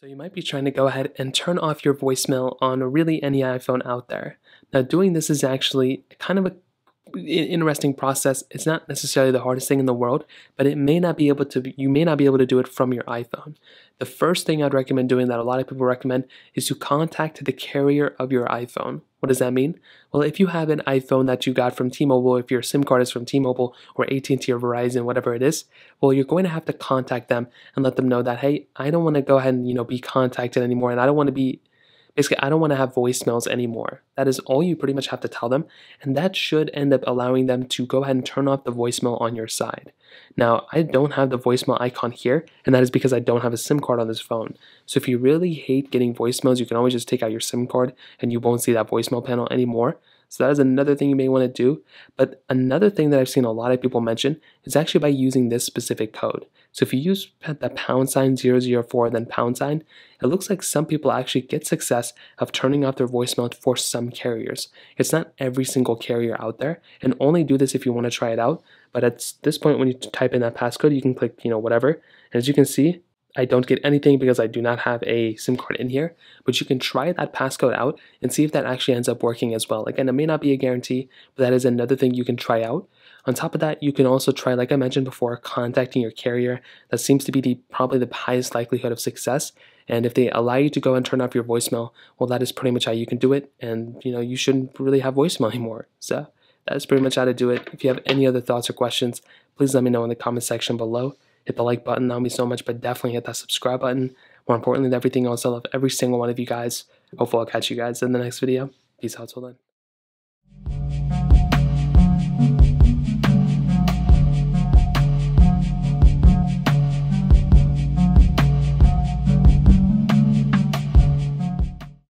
So you might be trying to go ahead and turn off your voicemail on really any iPhone out there. Now doing this is actually kind of a interesting process. It's not necessarily the hardest thing in the world, but it may not be able to you may not be able to do it from your iPhone. The first thing I'd recommend doing that a lot of people recommend is to contact the carrier of your iPhone. What does that mean? Well, if you have an iPhone that you got from T-Mobile, if your SIM card is from T-Mobile or AT&T or Verizon, whatever it is, well, you're going to have to contact them and let them know that, hey, I don't want to go ahead and you know be contacted anymore, and I don't want to be Basically, I don't want to have voicemails anymore. That is all you pretty much have to tell them, and that should end up allowing them to go ahead and turn off the voicemail on your side. Now, I don't have the voicemail icon here, and that is because I don't have a SIM card on this phone. So if you really hate getting voicemails, you can always just take out your SIM card and you won't see that voicemail panel anymore. So that is another thing you may want to do. But another thing that I've seen a lot of people mention is actually by using this specific code. So if you use the pound sign 004 then pound sign, it looks like some people actually get success of turning off their voicemail for some carriers. It's not every single carrier out there, and only do this if you want to try it out. But at this point, when you type in that passcode, you can click, you know, whatever. And as you can see, I don't get anything because I do not have a SIM card in here, but you can try that passcode out and see if that actually ends up working as well. Again, it may not be a guarantee, but that is another thing you can try out. On top of that, you can also try, like I mentioned before, contacting your carrier. That seems to be the probably the highest likelihood of success. And if they allow you to go and turn off your voicemail, well, that is pretty much how you can do it. And you know, you shouldn't really have voicemail anymore. So that is pretty much how to do it. If you have any other thoughts or questions, please let me know in the comment section below. Hit the like button, that would mean so much, but definitely hit that subscribe button. More importantly than everything else, I love every single one of you guys. Hopefully I'll catch you guys in the next video. Peace out till then.